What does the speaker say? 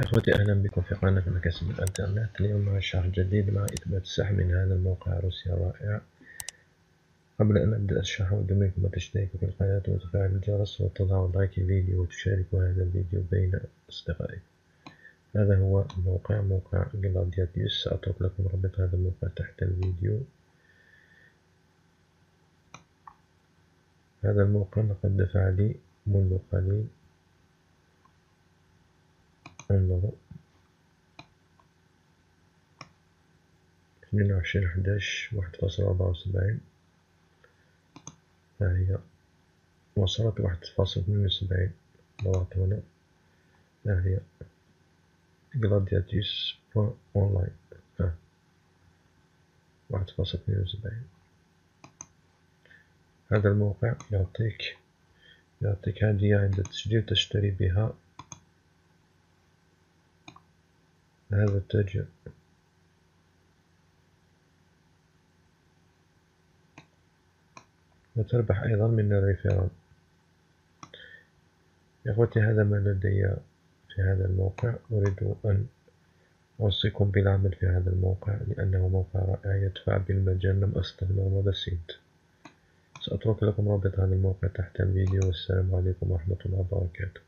إخوتي أهلا بكم في قناة مكاسب الإنترنت. اليوم مع شرح جديد مع إثبات السحب من هذا الموقع الروسي الرائع قبل أن أبدأ الشرح أود منكم الاشتراك في القناة وتفعيل الجرس وتضع لايك الفيديو وتشاركوا هذا الفيديو بين أصدقائكم هذا هو الموقع موقع جلادياتيوس سأترك لكم رابط هذا الموقع تحت الفيديو. هذا الموقع لقد دفع لي منذ قليل انظروا اثنين وعشرين حداش واحد فاصل أربعة وسبعين. ها هي وصلت واحد فاصل اثنين وسبعين. ضغط هنا ها هي gladiatus بوان أونلاين ها واحد فاصل اثنين وسبعين. هذا الموقع يعطيك يعطيك هدية عند التسجيل تشتري بها هذا التاجر. وتربح أيضا من الريفيرال إخوتي هذا ما لدي في هذا الموقع. أريد أن أوصيكم بالعمل في هذا الموقع لأنه موقع رائع يدفع بالمجان. لم ولا سنت سأترك لكم رابط هذا الموقع تحت الفيديو. والسلام عليكم ورحمة الله وبركاته.